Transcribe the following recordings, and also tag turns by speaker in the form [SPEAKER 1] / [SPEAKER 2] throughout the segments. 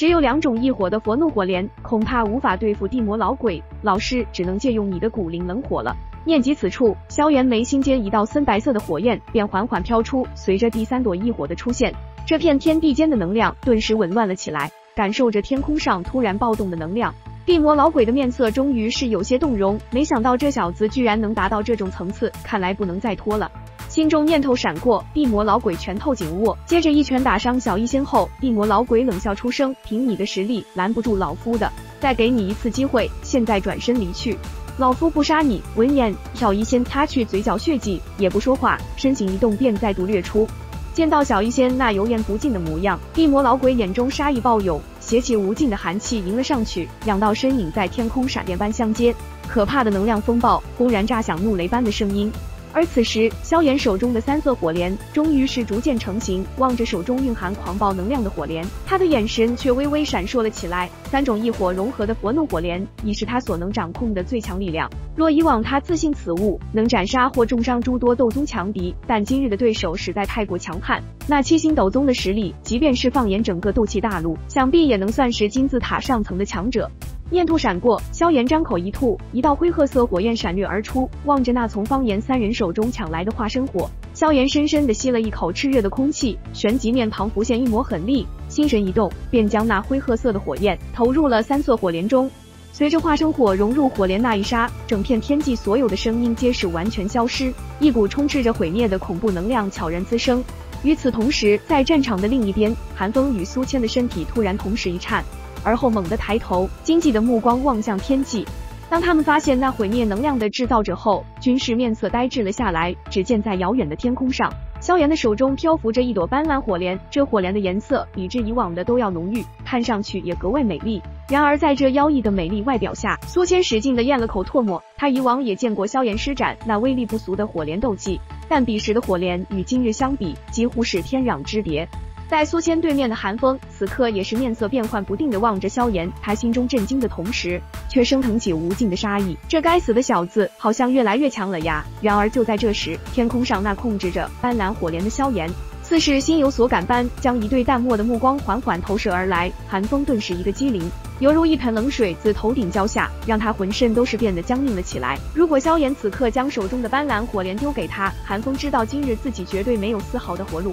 [SPEAKER 1] 只有两种异火的佛怒火莲，恐怕无法对付地魔老鬼。老师只能借用你的古灵冷火了。念及此处，萧炎眉心间一道森白色的火焰便缓缓飘出。随着第三朵异火的出现，这片天地间的能量顿时紊乱了起来。感受着天空上突然暴动的能量，地魔老鬼的面色终于是有些动容。没想到这小子居然能达到这种层次，看来不能再拖了。心中念头闪过，地魔老鬼拳头紧握，接着一拳打伤小医仙后，地魔老鬼冷笑出声：“凭你的实力拦不住老夫的，再给你一次机会，现在转身离去，老夫不杀你。”闻言，小医仙擦去嘴角血迹，也不说话，身形一动便再度掠出。见到小医仙那油盐不进的模样，地魔老鬼眼中杀意暴涌，携起无尽的寒气迎了上去，两道身影在天空闪电般相接，可怕的能量风暴轰然炸响，怒雷般的声音。而此时，萧炎手中的三色火莲终于是逐渐成型。望着手中蕴含狂暴能量的火莲，他的眼神却微微闪烁了起来。三种异火融合的佛怒火莲，已是他所能掌控的最强力量。若以往他自信此物能斩杀或重伤诸多斗宗强敌，但今日的对手实在太过强悍。那七星斗宗的实力，即便是放眼整个斗气大陆，想必也能算是金字塔上层的强者。念兔闪过，萧炎张口一吐，一道灰褐色火焰闪掠而出。望着那从方言三人手中抢来的化身火，萧炎深深的吸了一口炽热的空气，旋即面庞浮现一抹狠厉，心神一动，便将那灰褐色的火焰投入了三色火莲中。随着化身火融入火莲那一刹，整片天际所有的声音皆是完全消失，一股充斥着毁灭的恐怖能量悄然滋生。与此同时，在战场的另一边，韩风与苏千的身体突然同时一颤。而后猛地抬头，惊悸的目光望向天际。当他们发现那毁灭能量的制造者后，均是面色呆滞了下来。只见在遥远的天空上，萧炎的手中漂浮着一朵斑斓火莲，这火莲的颜色比之以往的都要浓郁，看上去也格外美丽。然而在这妖异的美丽外表下，苏千使劲的咽了口唾沫。他以往也见过萧炎施展那威力不俗的火莲斗技，但彼时的火莲与今日相比，几乎是天壤之别。在苏千对面的韩风，此刻也是面色变幻不定的望着萧炎，他心中震惊的同时，却升腾起无尽的杀意。这该死的小子好像越来越强了呀！然而就在这时，天空上那控制着斑斓火莲的萧炎，似是心有所感般，将一对淡漠的目光缓缓投射而来。韩风顿时一个机灵，犹如一盆冷水自头顶浇下，让他浑身都是变得僵硬了起来。如果萧炎此刻将手中的斑斓火莲丢给他，韩风知道今日自己绝对没有丝毫的活路。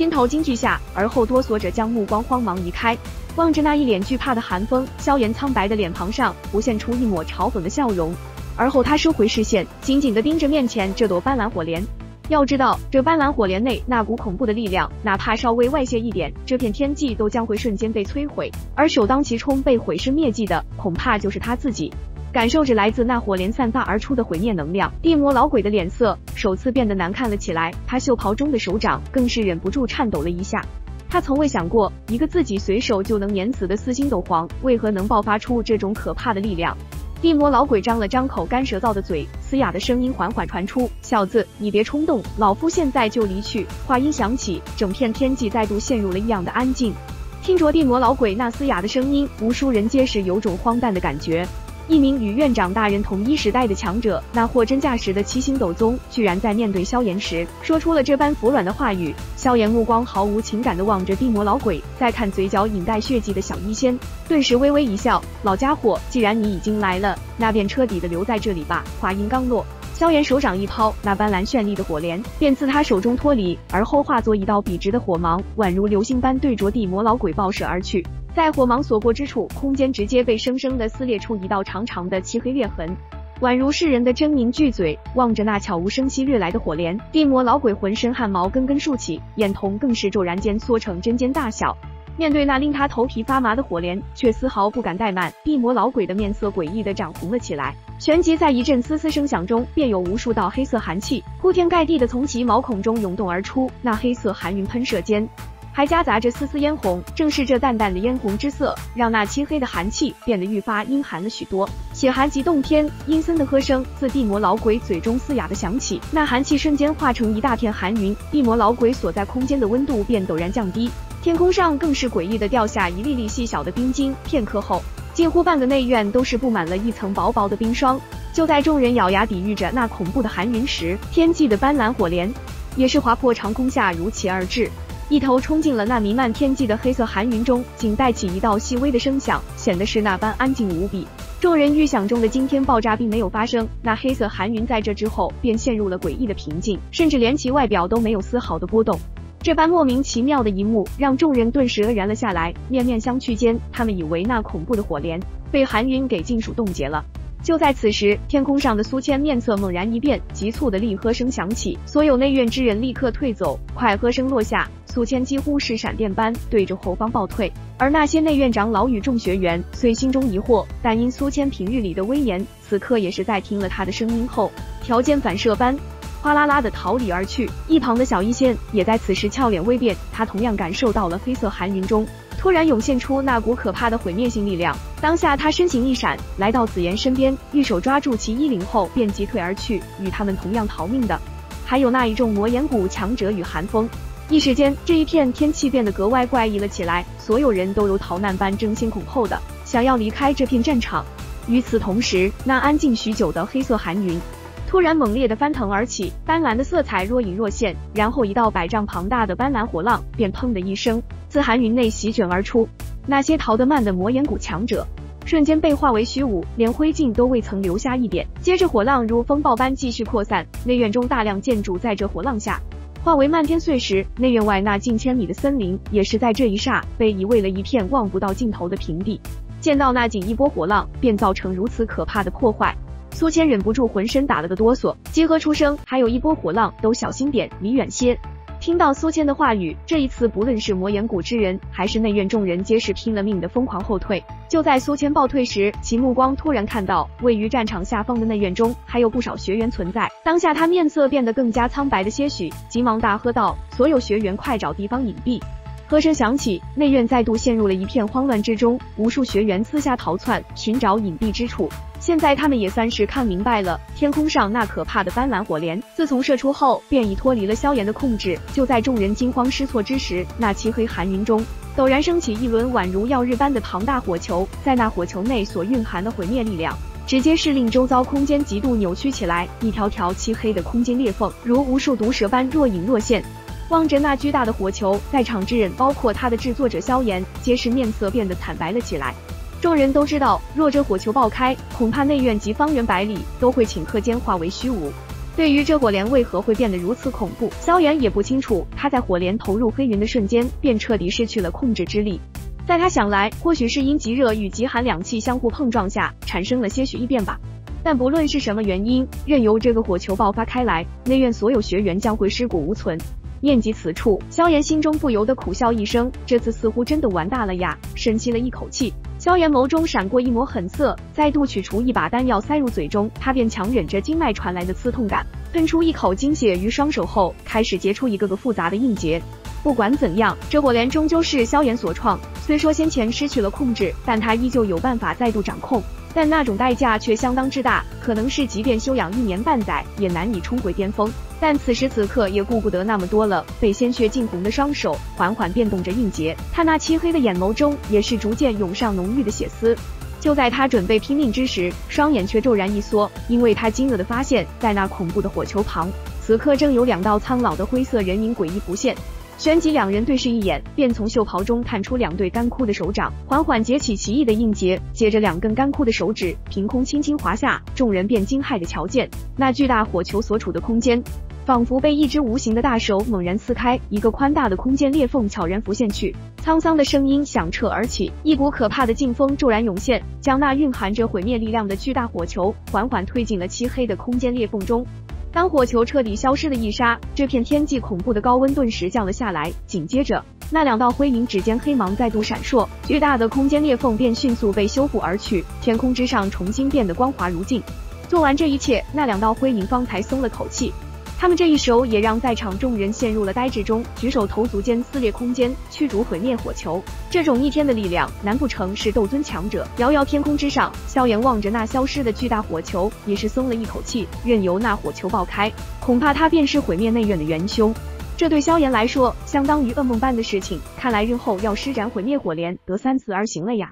[SPEAKER 1] 心头惊惧下，而后哆嗦着将目光慌忙移开，望着那一脸惧怕的寒风，萧炎苍白的脸庞上浮现出一抹嘲讽的笑容，而后他收回视线，紧紧地盯着面前这朵斑斓火莲。要知道，这斑斓火莲内那股恐怖的力量，哪怕稍微外泄一点，这片天际都将会瞬间被摧毁，而首当其冲被毁尸灭迹的，恐怕就是他自己。感受着来自那火莲散发而出的毁灭能量，地魔老鬼的脸色首次变得难看了起来。他袖袍中的手掌更是忍不住颤抖了一下。他从未想过，一个自己随手就能碾死的四星斗皇，为何能爆发出这种可怕的力量？地魔老鬼张了张口干舌燥的嘴，嘶哑的声音缓缓传出：“小子，你别冲动，老夫现在就离去。”话音响起，整片天际再度陷入了异样的安静。听着地魔老鬼那嘶哑的声音，无数人皆是有种荒诞的感觉。一名与院长大人同一时代的强者，那货真价实的七星斗宗，居然在面对萧炎时说出了这般服软的话语。萧炎目光毫无情感的望着地魔老鬼，再看嘴角隐带血迹的小医仙，顿时微微一笑：“老家伙，既然你已经来了，那便彻底的留在这里吧。”话音刚落，萧炎手掌一抛，那斑斓绚丽的火莲便自他手中脱离，而后化作一道笔直的火芒，宛如流星般对着地魔老鬼爆射而去。在火芒所过之处，空间直接被生生的撕裂出一道长长的漆黑裂痕，宛如世人的狰狞巨嘴。望着那悄无声息掠来的火莲，地魔老鬼浑身汗毛根根竖起，眼瞳更是骤然间缩成针尖大小。面对那令他头皮发麻的火莲，却丝毫不敢怠慢。地魔老鬼的面色诡异的涨红了起来，旋即在一阵嘶嘶声响中，便有无数道黑色寒气铺天盖地的从其毛孔中涌动而出。那黑色寒云喷射间。还夹杂着丝丝嫣红，正是这淡淡的嫣红之色，让那漆黑的寒气变得愈发阴寒了许多，血寒极洞天。阴森的喝声自地魔老鬼嘴中嘶哑的响起，那寒气瞬间化成一大片寒云，地魔老鬼所在空间的温度便陡然降低，天空上更是诡异的掉下一粒粒细小的冰晶。片刻后，近乎半个内院都是布满了一层薄薄的冰霜。就在众人咬牙抵御着那恐怖的寒云时，天际的斑斓火莲也是划破长空下如期而至。一头冲进了那弥漫天际的黑色寒云中，仅带起一道细微的声响，显得是那般安静无比。众人预想中的惊天爆炸并没有发生，那黑色寒云在这之后便陷入了诡异的平静，甚至连其外表都没有丝毫的波动。这般莫名其妙的一幕，让众人顿时愕然了下来，面面相觑间，他们以为那恐怖的火莲被寒云给尽数冻结了。就在此时，天空上的苏谦面色猛然一变，急促的厉喝声响起，所有内院之人立刻退走。快喝声落下，苏谦几乎是闪电般对着后方暴退。而那些内院长老与众学员虽心中疑惑，但因苏谦平日里的威严，此刻也是在听了他的声音后，条件反射般。哗啦啦的逃离而去，一旁的小一仙也在此时俏脸微变，他同样感受到了黑色寒云中突然涌现出那股可怕的毁灭性力量。当下他身形一闪，来到紫妍身边，一手抓住其衣领后便急退而去。与他们同样逃命的，还有那一众魔岩谷强者与寒风。一时间，这一片天气变得格外怪异了起来，所有人都如逃难般争先恐后的想要离开这片战场。与此同时，那安静许久的黑色寒云。突然猛烈的翻腾而起，斑斓的色彩若隐若现，然后一道百丈庞大的斑斓火浪便砰的一声自寒云内席卷而出。那些逃得慢的魔岩谷强者瞬间被化为虚无，连灰烬都未曾留下一点。接着火浪如风暴般继续扩散，内院中大量建筑在这火浪下化为漫天碎石，内院外那近千米的森林也是在这一霎被夷为了一片望不到尽头的平地。见到那仅一波火浪便造成如此可怕的破坏。苏千忍不住浑身打了个哆嗦，结合出声，还有一波火浪，都小心点，离远些。听到苏谦的话语，这一次不论是魔岩谷之人，还是内院众人，皆是拼了命的疯狂后退。就在苏谦暴退时，其目光突然看到位于战场下方的内院中还有不少学员存在。当下他面色变得更加苍白的些许，急忙大喝道：“所有学员快找地方隐蔽！”喝声响起，内院再度陷入了一片慌乱之中，无数学员四下逃窜，寻找隐蔽之处。现在他们也算是看明白了，天空上那可怕的斑斓火莲，自从射出后便已脱离了萧炎的控制。就在众人惊慌失措之时，那漆黑寒云中陡然升起一轮宛如耀日般的庞大火球，在那火球内所蕴含的毁灭力量，直接是令周遭空间极度扭曲起来，一条条漆黑的空间裂缝如无数毒蛇般若隐若现。望着那巨大的火球，在场之人，包括他的制作者萧炎，皆是面色变得惨白了起来。众人都知道，若这火球爆开，恐怕内院及方圆百里都会顷刻间化为虚无。对于这火莲为何会变得如此恐怖，萧炎也不清楚。他在火莲投入黑云的瞬间，便彻底失去了控制之力。在他想来，或许是因极热与极寒两气相互碰撞下，产生了些许异变吧。但不论是什么原因，任由这个火球爆发开来，内院所有学员将会尸骨无存。念及此处，萧炎心中不由得苦笑一声，这次似乎真的完大了呀！深吸了一口气，萧炎眸中闪过一抹狠色，再度取出一把丹药塞入嘴中，他便强忍着经脉传来的刺痛感，喷出一口精血于双手后，开始结出一个个复杂的印结。不管怎样，这火莲终究是萧炎所创，虽说先前失去了控制，但他依旧有办法再度掌控。但那种代价却相当之大，可能是即便休养一年半载，也难以冲回巅峰。但此时此刻也顾不得那么多了，被鲜血浸红的双手缓缓变动着印结，他那漆黑的眼眸中也是逐渐涌上浓郁的血丝。就在他准备拼命之时，双眼却骤然一缩，因为他惊愕的发现，在那恐怖的火球旁，此刻正有两道苍老的灰色人影诡异浮现。旋即，两人对视一眼，便从袖袍中探出两对干枯的手掌，缓缓结起奇异的印结。接着，两根干枯的手指凭空轻轻滑下，众人便惊骇的瞧见，那巨大火球所处的空间，仿佛被一只无形的大手猛然撕开，一个宽大的空间裂缝悄然浮现去。沧桑的声音响彻而起，一股可怕的劲风骤然涌现，将那蕴含着毁灭力量的巨大火球缓缓推进了漆黑的空间裂缝中。当火球彻底消失的一刹，这片天际恐怖的高温顿时降了下来。紧接着，那两道灰影指尖黑芒再度闪烁，巨大的空间裂缝便迅速被修复而去，天空之上重新变得光滑如镜。做完这一切，那两道灰影方才松了口气。他们这一手也让在场众人陷入了呆滞中，举手投足间撕裂空间，驱逐毁灭火球。这种逆天的力量，难不成是斗尊强者？遥遥天空之上，萧炎望着那消失的巨大火球，也是松了一口气。任由那火球爆开，恐怕他便是毁灭内院的元凶。这对萧炎来说，相当于噩梦般的事情。看来日后要施展毁灭火莲，得三思而行了呀。